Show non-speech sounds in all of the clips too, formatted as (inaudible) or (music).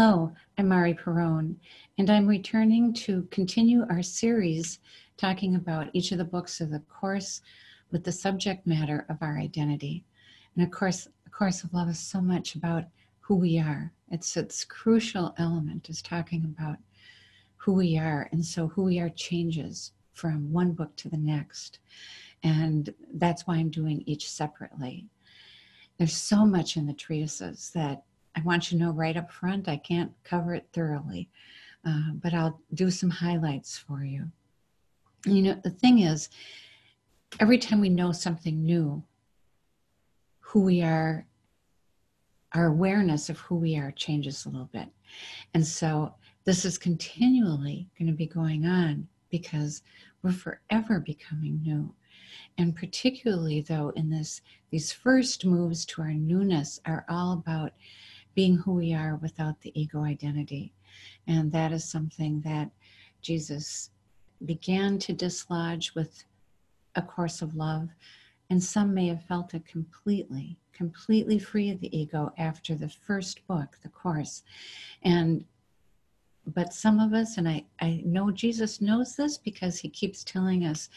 Hello, I'm Mari Perron, and I'm returning to continue our series talking about each of the books of the Course with the subject matter of our identity. And of course, the Course of Love is so much about who we are. It's its crucial element is talking about who we are, and so who we are changes from one book to the next. And that's why I'm doing each separately. There's so much in the treatises that I want you to know right up front, I can't cover it thoroughly, uh, but I'll do some highlights for you. You know, the thing is, every time we know something new, who we are, our awareness of who we are changes a little bit. And so this is continually going to be going on because we're forever becoming new. And particularly though in this these first moves to our newness are all about being who we are without the ego identity. And that is something that Jesus began to dislodge with A Course of Love. And some may have felt it completely, completely free of the ego after the first book, The Course. And but some of us, and I, I know Jesus knows this because he keeps telling us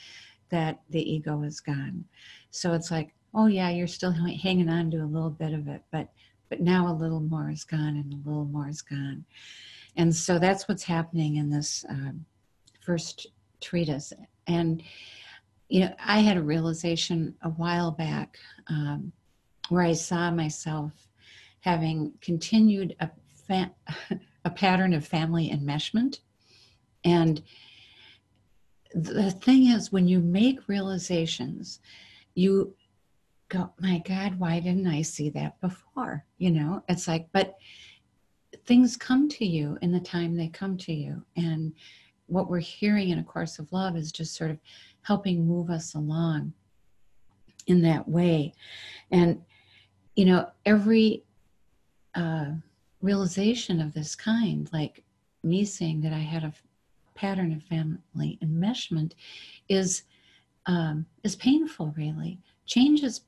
that the ego is gone. So it's like, oh yeah, you're still hanging on to a little bit of it, but but now a little more is gone and a little more is gone. And so that's what's happening in this um, first treatise. And, you know, I had a realization a while back um, where I saw myself having continued a, fa- (laughs) a pattern of family enmeshment. And the thing is, when you make realizations, you go, my God, why didn't I see that before? You know, it's like, but things come to you in the time they come to you. And what we're hearing in A Course of Love is just sort of helping move us along in that way. And, you know, every uh, realization of this kind, like me saying that I had a pattern of family enmeshment, is um, is painful. Really, change is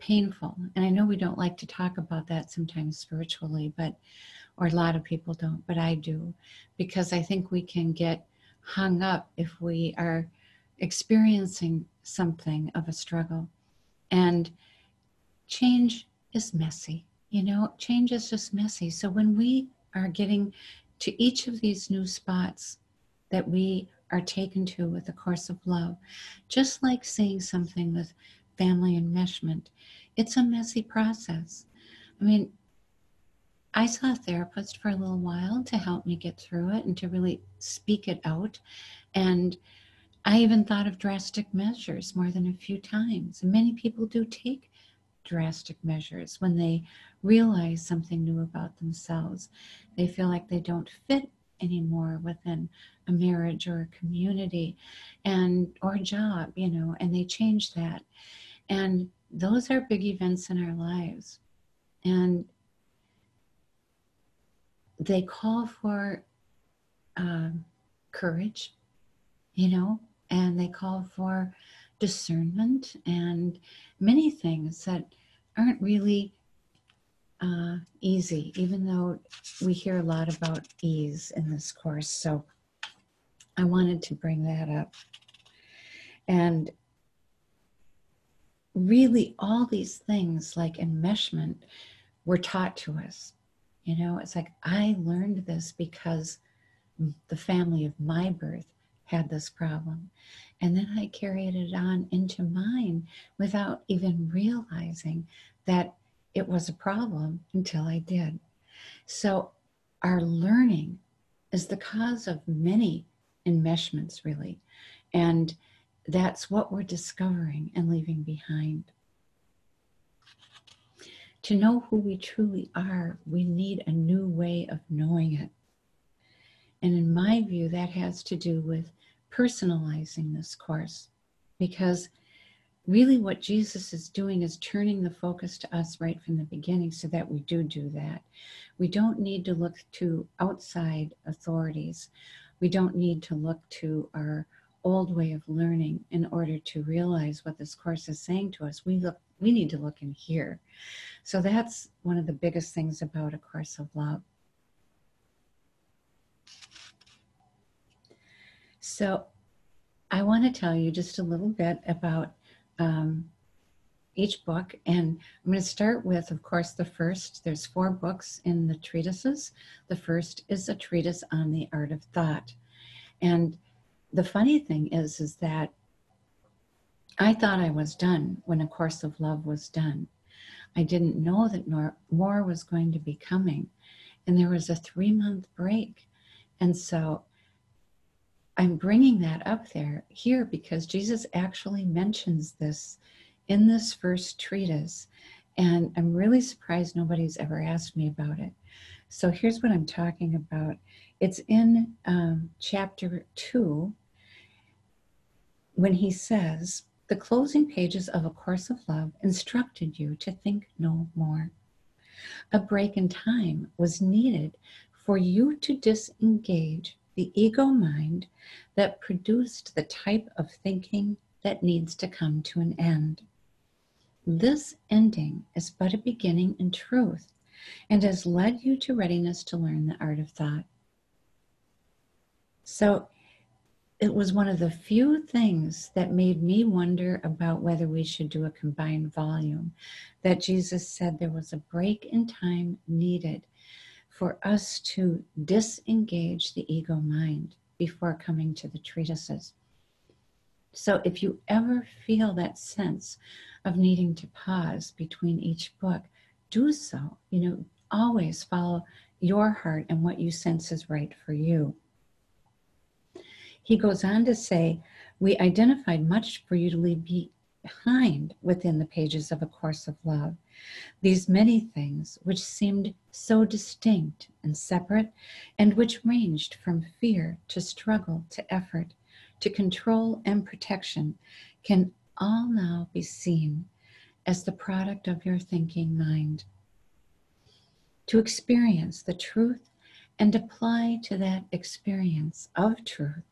painful. And I know we don't like to talk about that sometimes spiritually, but, or a lot of people don't, but I do, because I think we can get hung up if we are experiencing something of a struggle. And change is messy, you know, change is just messy. So when we are getting to each of these new spots that we are taken to with the course of love, just like seeing something with family enmeshment. It's a messy process. I mean, I saw a therapist for a little while to help me get through it and to really speak it out. And I even thought of drastic measures more than a few times. And many people do take drastic measures when they realize something new about themselves. They feel like they don't fit anymore within a marriage or a community and or job, you know, and they change that. And those are big events in our lives. And they call for um, courage, you know, and they call for discernment and many things that aren't really uh, easy, even though we hear a lot about ease in this course. So I wanted to bring that up. And really all these things like enmeshment were taught to us. You know, it's like I learned this because the family of my birth had this problem. And then I carried it on into mine without even realizing that it was a problem until I did. So, our learning is the cause of many enmeshments, really. And that's what we're discovering and leaving behind. To know who we truly are, we need a new way of knowing it. And in my view, that has to do with personalizing this course because really what Jesus is doing is turning the focus to us right from the beginning so that we do do that. We don't need to look to outside authorities. We don't need to look to our old way of learning in order to realize what this course is saying to us. We look we need to look in here. So that's one of the biggest things about a course of love. So I want to tell you just a little bit about um, each book. And I'm going to start with, of course, the first. There's four books in the treatises. The first is a treatise on the art of thought. And the funny thing is, is that I thought I was done when A Course of Love was done. I didn't know that more was going to be coming. And there was a three month break. And so I'm bringing that up there here because Jesus actually mentions this in this first treatise. And I'm really surprised nobody's ever asked me about it. So here's what I'm talking about it's in um, chapter two when he says, The closing pages of A Course of Love instructed you to think no more. A break in time was needed for you to disengage the ego mind that produced the type of thinking that needs to come to an end. This ending is but a beginning in truth and has led you to readiness to learn the art of thought. So it was one of the few things that made me wonder about whether we should do a combined volume. That Jesus said there was a break in time needed for us to disengage the ego mind before coming to the treatises. So if you ever feel that sense of needing to pause between each book, do so. You know, always follow your heart and what you sense is right for you. He goes on to say, We identified much for you to leave behind within the pages of A Course of Love. These many things which seemed so distinct and separate, and which ranged from fear to struggle to effort to control and protection, can all now be seen as the product of your thinking mind. To experience the truth and apply to that experience of truth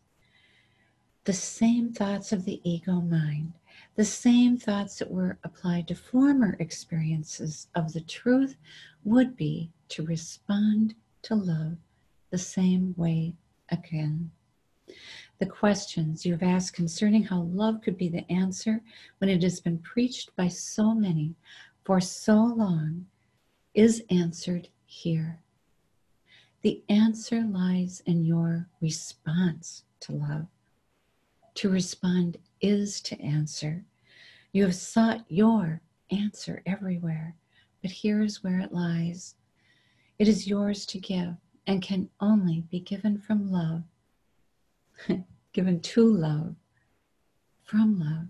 the same thoughts of the ego mind, the same thoughts that were applied to former experiences of the truth would be to respond to love the same way again the questions you've asked concerning how love could be the answer when it has been preached by so many for so long is answered here. The answer lies in your response to love. To respond is to answer. You have sought your answer everywhere, but here is where it lies. It is yours to give and can only be given from love (laughs) given to love, from love.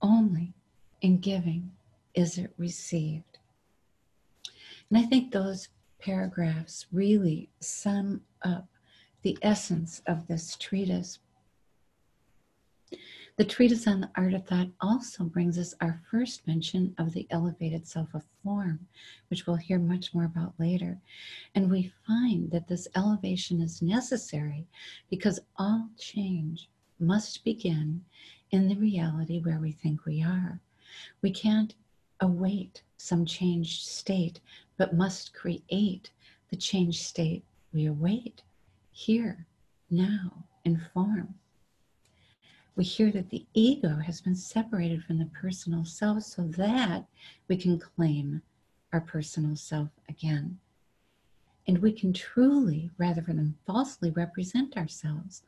Only in giving is it received. And I think those paragraphs really sum up the essence of this treatise the treatise on the art of thought also brings us our first mention of the elevated self of form, which we'll hear much more about later. And we find that this elevation is necessary because all change must begin in the reality where we think we are. We can't await some changed state, but must create the changed state we await here, now, in form we hear that the ego has been separated from the personal self so that we can claim our personal self again. And we can truly, rather than falsely, represent ourselves,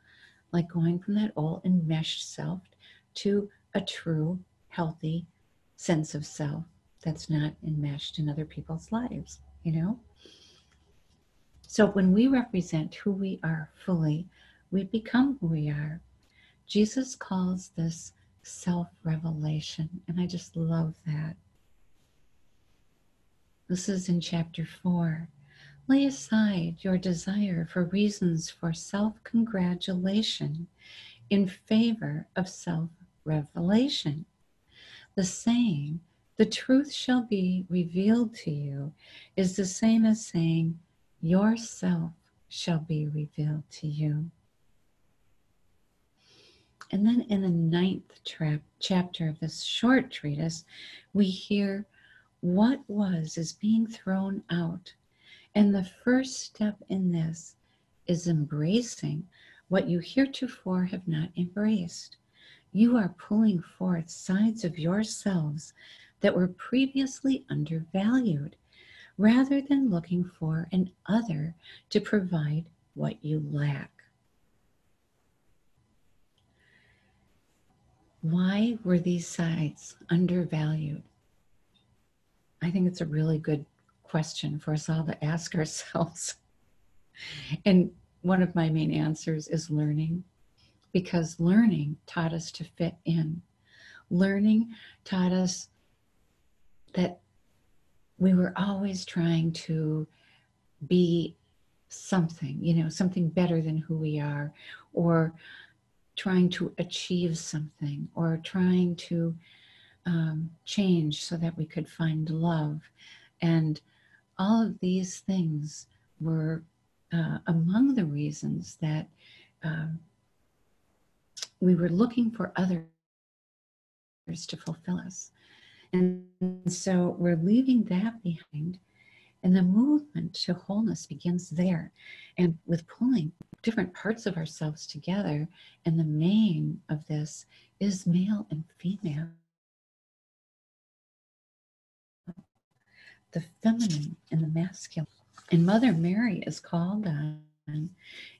like going from that old enmeshed self to a true, healthy sense of self that's not enmeshed in other people's lives, you know? So when we represent who we are fully, we become who we are Jesus calls this self revelation, and I just love that. This is in chapter 4. Lay aside your desire for reasons for self congratulation in favor of self revelation. The saying, the truth shall be revealed to you, is the same as saying, yourself shall be revealed to you. And then in the ninth tra- chapter of this short treatise, we hear what was is being thrown out. And the first step in this is embracing what you heretofore have not embraced. You are pulling forth sides of yourselves that were previously undervalued rather than looking for an other to provide what you lack. Why were these sides undervalued? I think it's a really good question for us all to ask ourselves. And one of my main answers is learning, because learning taught us to fit in. Learning taught us that we were always trying to be something, you know, something better than who we are, or trying to achieve something, or trying to um, change so that we could find love. And all of these things were uh, among the reasons that um, we were looking for others to fulfill us. And so we're leaving that behind. And the movement to wholeness begins there. And with pulling different parts of ourselves together. And the main of this is male and female. The feminine and the masculine. And Mother Mary is called on, and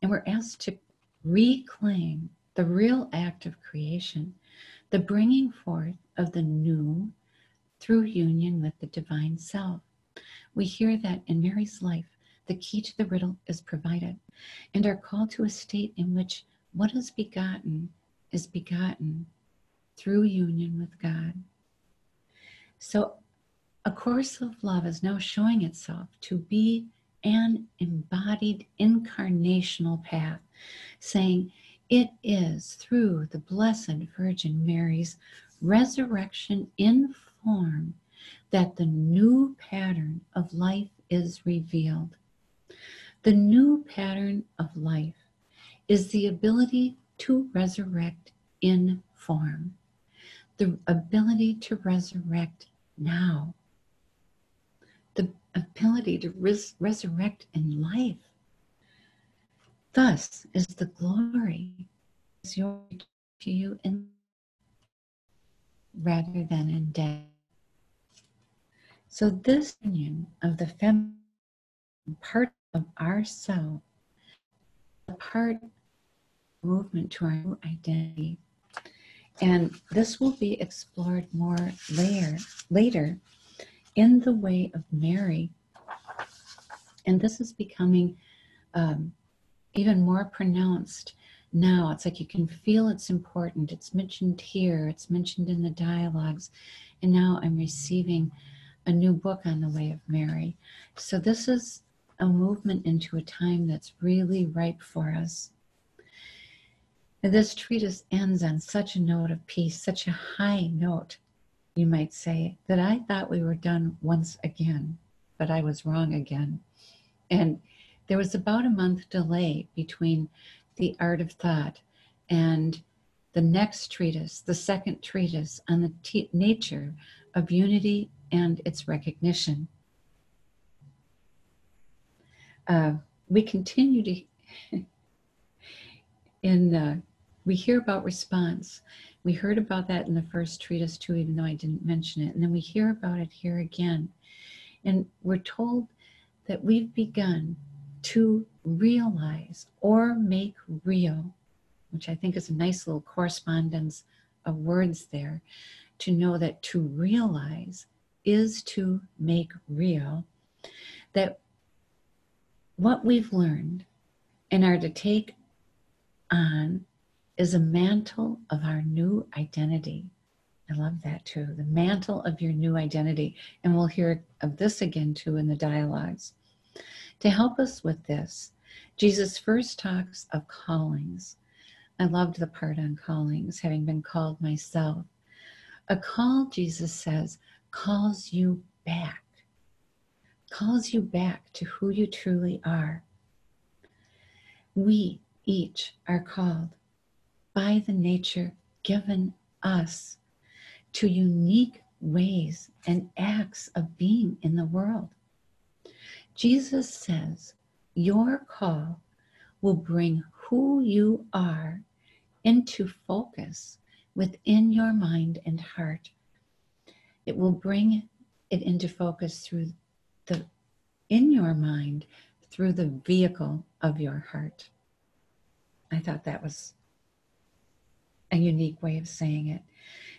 we're asked to reclaim the real act of creation, the bringing forth of the new through union with the divine self. We hear that in Mary's life, the key to the riddle is provided, and are called to a state in which what is begotten is begotten through union with God. So, a course of love is now showing itself to be an embodied incarnational path, saying, It is through the Blessed Virgin Mary's resurrection in form that the new pattern of life is revealed. The new pattern of life is the ability to resurrect in form, the ability to resurrect now, the ability to res- resurrect in life. Thus is the glory is yours to you in rather than in death. So, this union of the feminine part of our ourself, the part movement to our new identity. And this will be explored more later, later in the way of Mary. And this is becoming um, even more pronounced now. It's like you can feel it's important. It's mentioned here, it's mentioned in the dialogues. And now I'm receiving a new book on the way of Mary. So this is a movement into a time that's really ripe for us. And this treatise ends on such a note of peace, such a high note, you might say, that I thought we were done once again, but I was wrong again. And there was about a month delay between the art of thought and the next treatise, the second treatise on the nature of unity and its recognition. Uh, we continue to, (laughs) in, uh, we hear about response. We heard about that in the first treatise too, even though I didn't mention it. And then we hear about it here again. And we're told that we've begun to realize or make real, which I think is a nice little correspondence of words there, to know that to realize is to make real that what we've learned and are to take on is a mantle of our new identity. I love that too. The mantle of your new identity. And we'll hear of this again too in the dialogues. To help us with this, Jesus first talks of callings. I loved the part on callings, having been called myself. A call, Jesus says, calls you back, calls you back to who you truly are. We each are called by the nature given us to unique ways and acts of being in the world. Jesus says, Your call will bring who you are into focus within your mind and heart. It will bring it into focus through the in your mind through the vehicle of your heart. I thought that was a unique way of saying it.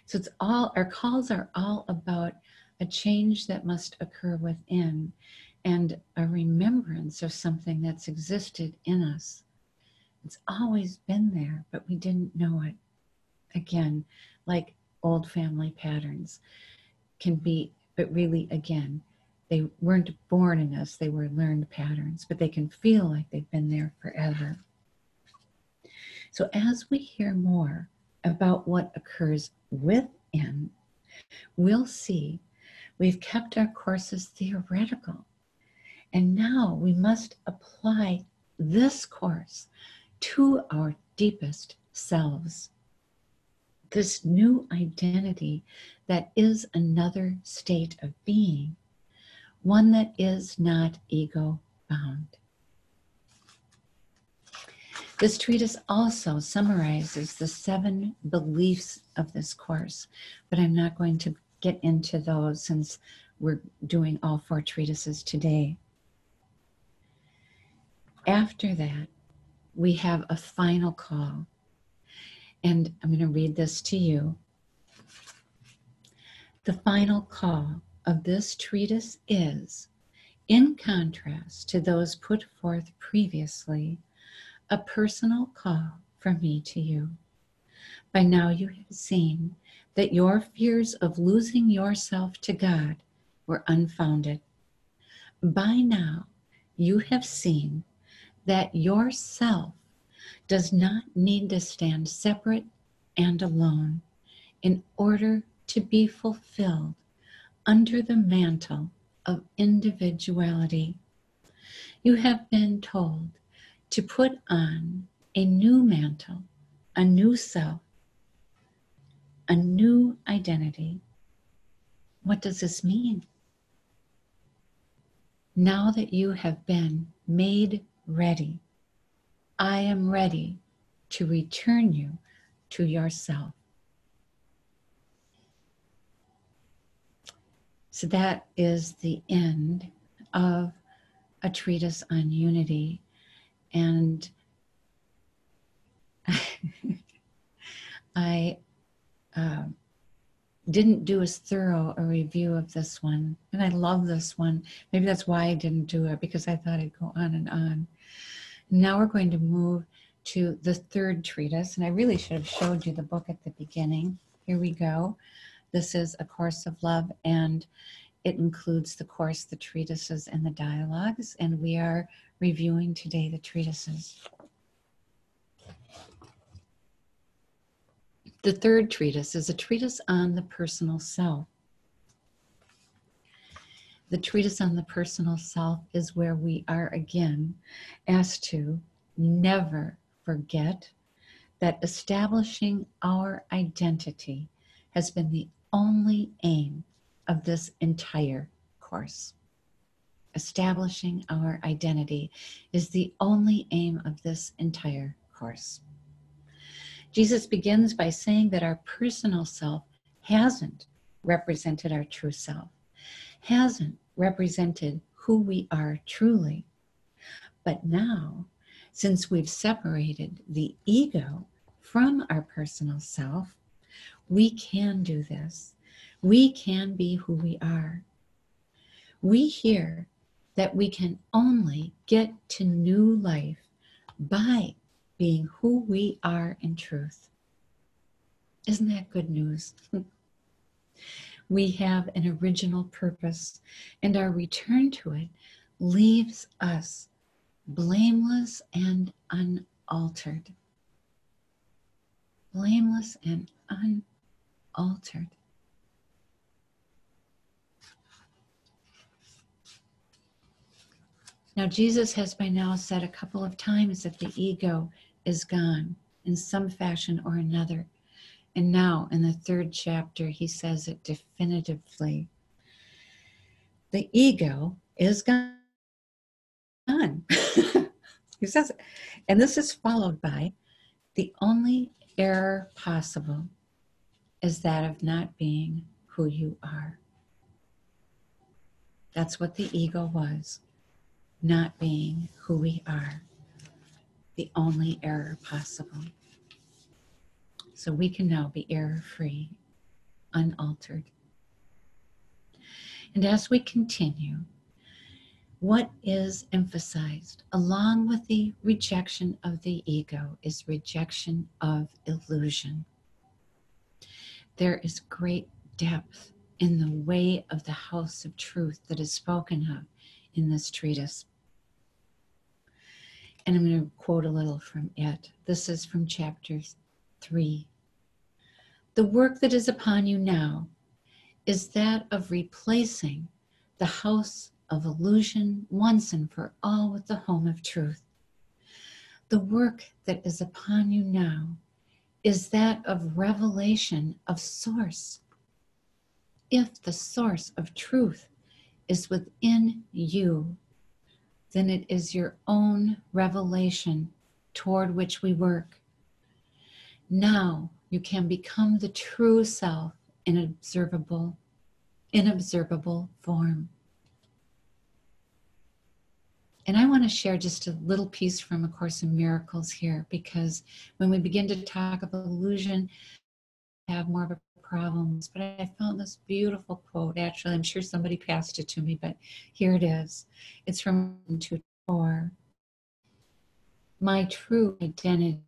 So it's all our calls are all about a change that must occur within and a remembrance of something that's existed in us. It's always been there, but we didn't know it. Again, like old family patterns can be, but really, again, they weren't born in us, they were learned patterns, but they can feel like they've been there forever. So, as we hear more about what occurs within, we'll see we've kept our courses theoretical. And now we must apply this course to our deepest selves. This new identity that is another state of being, one that is not ego bound. This treatise also summarizes the seven beliefs of this course, but I'm not going to get into those since we're doing all four treatises today. After that, we have a final call. And I'm going to read this to you. The final call of this treatise is, in contrast to those put forth previously, a personal call from me to you. By now you have seen that your fears of losing yourself to God were unfounded. By now you have seen that yourself does not need to stand separate and alone in order to be fulfilled under the mantle of individuality. You have been told to put on a new mantle, a new self, a new identity. What does this mean? Now that you have been made ready. I am ready to return you to yourself. So that is the end of a treatise on unity. And (laughs) I uh, didn't do as thorough a review of this one. And I love this one. Maybe that's why I didn't do it because I thought it'd go on and on. Now we're going to move to the third treatise. And I really should have showed you the book at the beginning. Here we go. This is A Course of Love, and it includes the course, the treatises, and the dialogues. And we are reviewing today the treatises. The third treatise is a treatise on the personal self. The treatise on the personal self is where we are again asked to never forget that establishing our identity has been the only aim of this entire course. Establishing our identity is the only aim of this entire course. Jesus begins by saying that our personal self hasn't represented our true self hasn't represented who we are truly. But now, since we've separated the ego from our personal self, we can do this. We can be who we are. We hear that we can only get to new life by being who we are in truth. Isn't that good news? (laughs) we have an original purpose, and our return to it leaves us blameless and unaltered. Blameless and unaltered. Now, Jesus has by now said a couple of times that the ego is gone in some fashion or another. And now, in the third chapter, he says it definitively. The ego is gone. (laughs) He says it. And this is followed by the only error possible is that of not being who you are. That's what the ego was, not being who we are. The only error possible. So we can now be error free, unaltered. And as we continue, what is emphasized along with the rejection of the ego is rejection of illusion. There is great depth in the way of the house of truth that is spoken of in this treatise. And I'm going to quote a little from it. This is from chapter 3. The work that is upon you now is that of replacing the house of illusion once and for all with the home of truth. The work that is upon you now is that of revelation of source. If the source of truth is within you, then it is your own revelation toward which we work. Now you can become the true self in observable, in observable form. And I want to share just a little piece from A Course in Miracles here because when we begin to talk of illusion, have more of a problems. But I found this beautiful quote. Actually, I'm sure somebody passed it to me, but here it is. It's from 2 4. My true identity,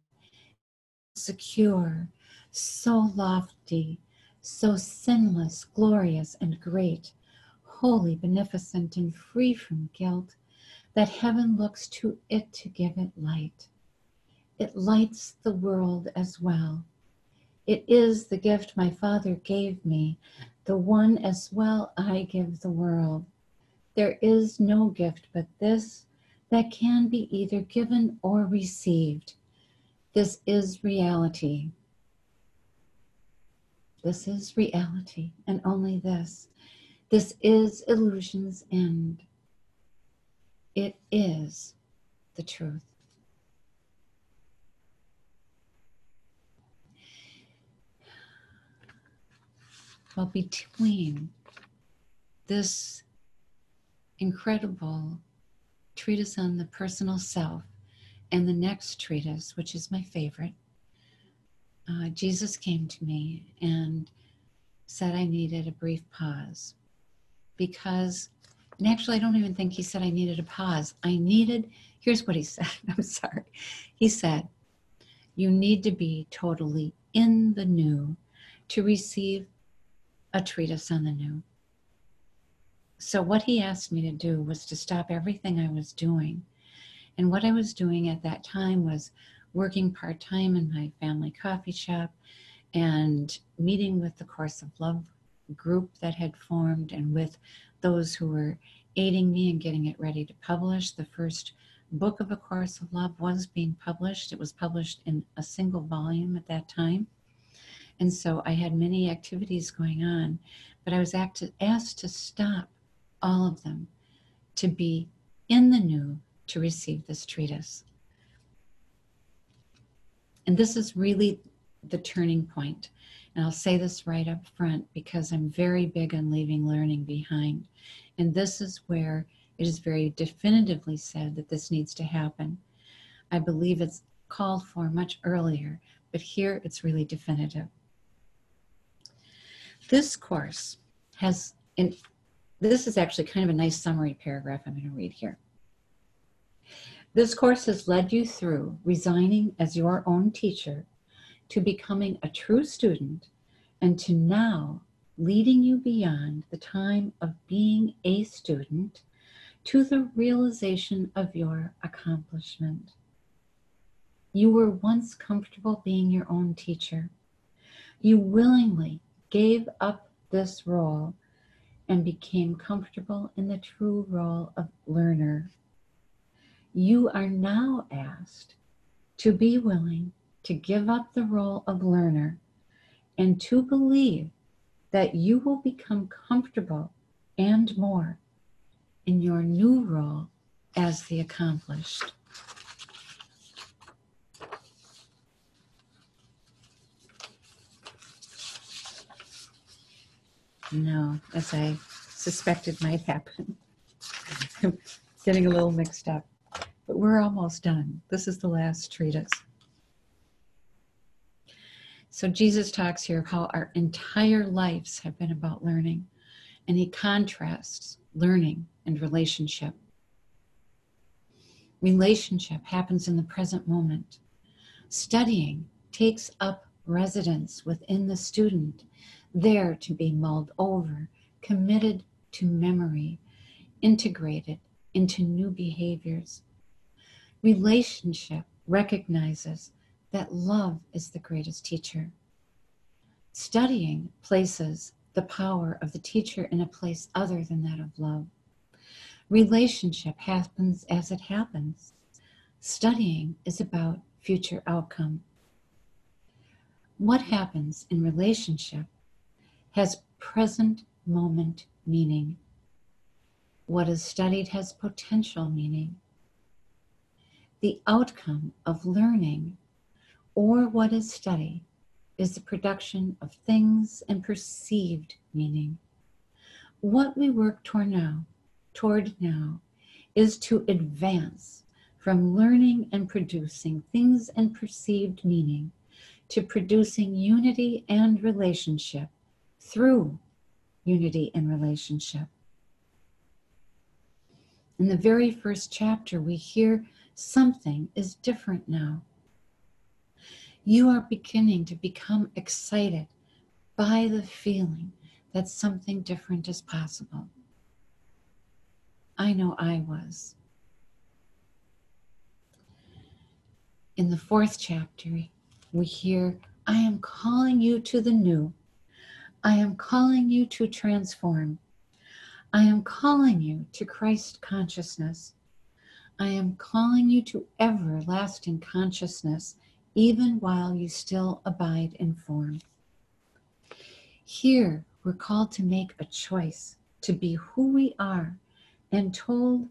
secure, so lofty, so sinless, glorious, and great, holy, beneficent, and free from guilt that heaven looks to it to give it light. It lights the world as well. It is the gift my Father gave me, the one as well I give the world. There is no gift but this that can be either given or received. This is reality. This is reality, and only this. This is illusion's end. It is the truth. Well, between this incredible treatise on the personal self and the next treatise, which is my favorite, uh, Jesus came to me and said I needed a brief pause because and actually, I don't even think he said I needed a pause. I needed, here's what he (laughs) said. I'm sorry. He said, You need to be totally in the new to receive a treatise on the new. So, what he asked me to do was to stop everything I was doing. And what I was doing at that time was working part time in my family coffee shop and meeting with the Course of Love group that had formed and with those who were aiding me in getting it ready to publish. The first book of A Course of Love was being published. It was published in a single volume at that time. And so I had many activities going on, but I was asked to stop all of them to be in the new to receive this treatise. And this is really the turning point. And I'll say this right up front because I'm very big on leaving learning behind. And this is where it is very definitively said that this needs to happen. I believe it's called for much earlier, but here it's really definitive. This course has, in, this is actually kind of a nice summary paragraph I'm going to read here. This course has led you through resigning as your own teacher to becoming a true student and to now leading you beyond the time of being a student to the realization of your accomplishment. You were once comfortable being your own teacher. You willingly gave up this role and became comfortable in the true role of learner you are now asked to be willing to give up the role of learner and to believe that you will become comfortable and more in your new role as the accomplished. No, as I suspected might happen. I'm (laughs) getting a little mixed up. But we're almost done. This is the last treatise. So Jesus talks here of how our entire lives have been about learning, and he contrasts learning and relationship. Relationship happens in the present moment. Studying takes up residence within the student, there to be mulled over, committed to memory, integrated into new behaviors. Relationship recognizes that love is the greatest teacher. Studying places the power of the teacher in a place other than that of love. Relationship happens as it happens. Studying is about future outcome. What happens in relationship has present moment meaning. What is studied has potential meaning. The outcome of learning or what is study is the production of things and perceived meaning. What we work toward now, toward now, is to advance from learning and producing things and perceived meaning to producing unity and relationship through unity and relationship. In the very first chapter, we hear something is different now. You are beginning to become excited by the feeling that something different is possible. I know I was. In the fourth chapter, we hear, I am calling you to the new. I am calling you to transform. I am calling you to Christ consciousness. I am calling you to everlasting consciousness, even while you still abide in form. Here, we're called to make a choice to be who we are and told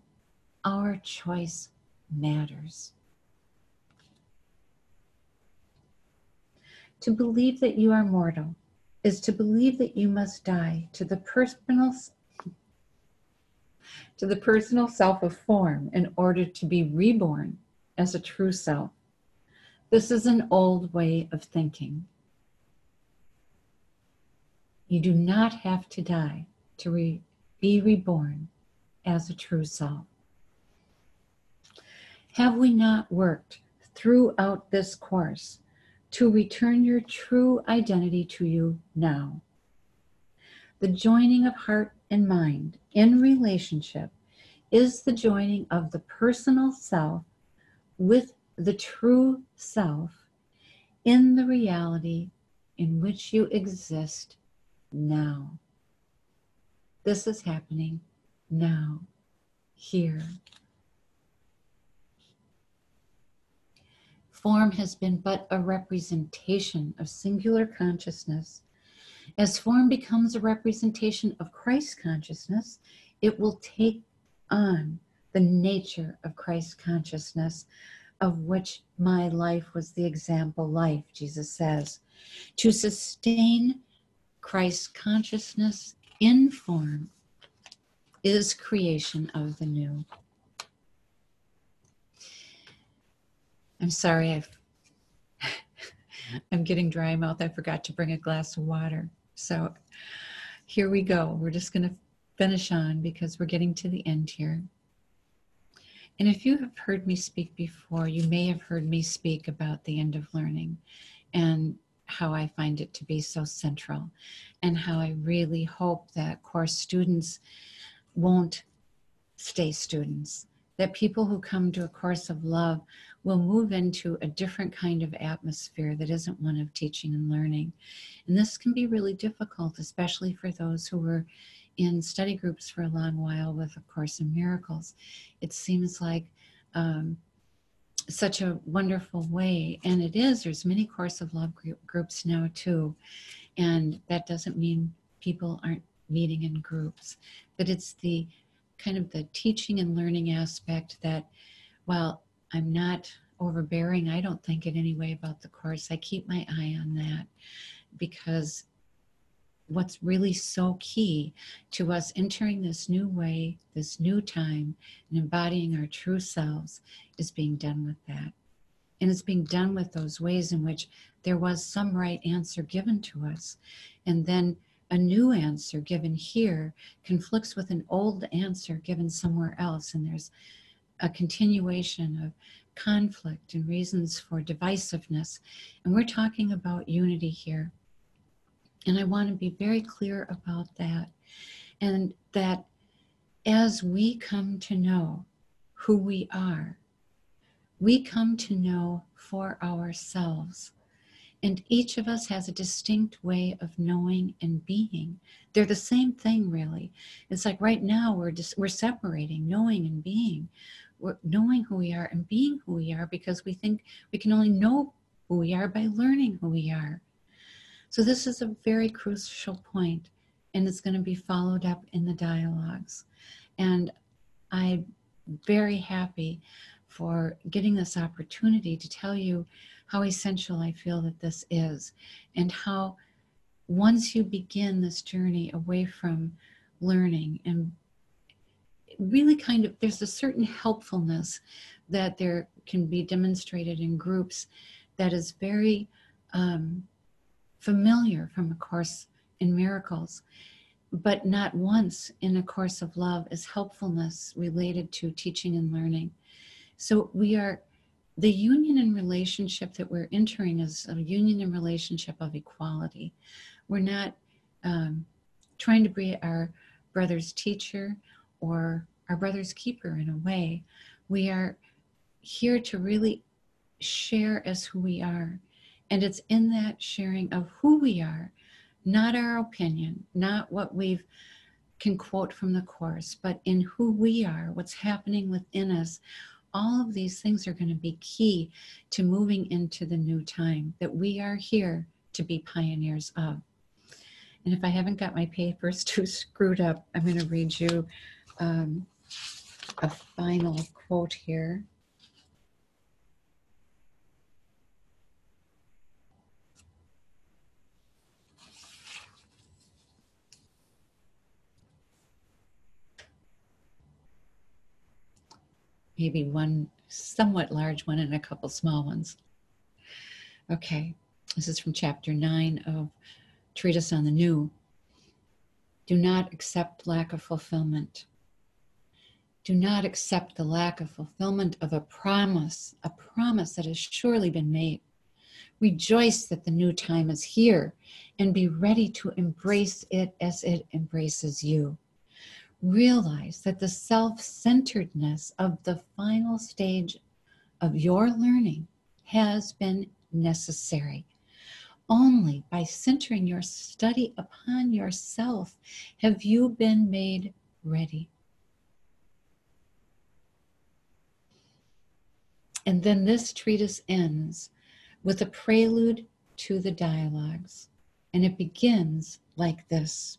our choice matters. To believe that you are mortal is to believe that you must die to the personal to the personal self of form in order to be reborn as a true self. This is an old way of thinking. You do not have to die to re- be reborn as a true self. Have we not worked throughout this course to return your true identity to you now? The joining of heart and mind in relationship is the joining of the personal self with the true self in the reality in which you exist now. This is happening now, here. Form has been but a representation of singular consciousness. As form becomes a representation of Christ consciousness, it will take on the nature of Christ consciousness, of which my life was the example life, Jesus says. To sustain Christ consciousness in form is creation of the new. I'm sorry, I've (laughs) I'm getting dry mouth. I forgot to bring a glass of water. So here we go. We're just going to finish on because we're getting to the end here. And if you have heard me speak before, you may have heard me speak about the end of learning and how I find it to be so central, and how I really hope that course students won't stay students, that people who come to a course of love will move into a different kind of atmosphere that isn't one of teaching and learning. And this can be really difficult, especially for those who were in study groups for a long while with A Course in Miracles. It seems like um, such a wonderful way, and it is. There's many Course of Love groups now too, and that doesn't mean people aren't meeting in groups, but it's the kind of the teaching and learning aspect that, while I'm not overbearing, I don't think in any way about the course. I keep my eye on that because what's really so key to us entering this new way, this new time, and embodying our true selves is being done with that. And it's being done with those ways in which there was some right answer given to us. And then a new answer given here conflicts with an old answer given somewhere else. And there's a continuation of conflict and reasons for divisiveness. And we're talking about unity here. And I want to be very clear about that. And that as we come to know who we are, we come to know for ourselves. And each of us has a distinct way of knowing and being. They're the same thing, really. It's like right now we're just we're separating knowing and being. Knowing who we are and being who we are because we think we can only know who we are by learning who we are. So this is a very crucial point, and it's going to be followed up in the dialogues. And I'm very happy for getting this opportunity to tell you how essential I feel that this is, and how once you begin this journey away from learning and really kind of there's a certain helpfulness that there can be demonstrated in groups that is very um, familiar from a course in miracles. But not once in a course of love is helpfulness related to teaching and learning. So we are, the union and relationship that we're entering is a union and relationship of equality. We're not um, trying to be our brother's teacher or our brother's keeper in a way. We are here to really share as who we are. And it's in that sharing of who we are, not our opinion, not what we've can quote from the course, but in who we are, what's happening within us, all of these things are going to be key to moving into the new time that we are here to be pioneers of. And if I haven't got my papers (laughs) too screwed up, I'm going to read you um, a final quote here. maybe one somewhat large one and a couple small ones. Okay, this is from chapter 9 of Treatise on the New. Do not accept lack of fulfillment. Do not accept the lack of fulfillment of a promise, a promise that has surely been made. Rejoice that the new time is here and be ready to embrace it as it embraces you realize that the self centeredness of the final stage of your learning has been necessary. Only by centering your study upon yourself have you been made ready. And then this treatise ends with a prelude to the dialogues. And it begins like this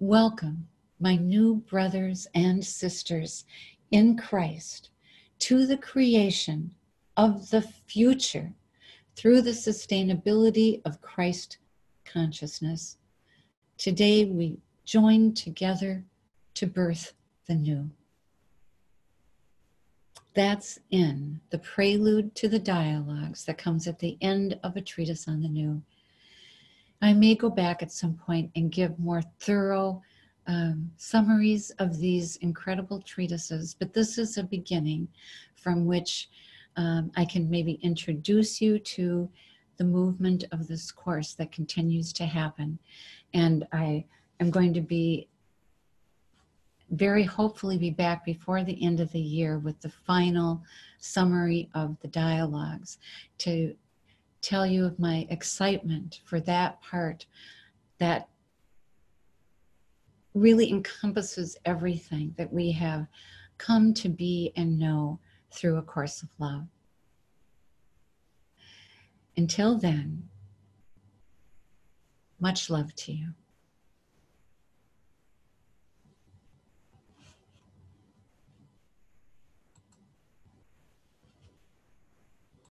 Welcome my new brothers and sisters in Christ to the creation of the future through the sustainability of Christ consciousness. Today we join together to birth the new. That's in the prelude to the dialogues that comes at the end of a treatise on the new. I may go back at some point and give more thorough um, summaries of these incredible treatises, but this is a beginning from which um, I can maybe introduce you to the movement of this course that continues to happen. And I am going to be very hopefully be back before the end of the year with the final summary of the dialogues to tell you of my excitement for that part that really encompasses everything that we have come to be and know through A Course of Love. Until then, much love to you.